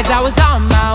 as I was on my way.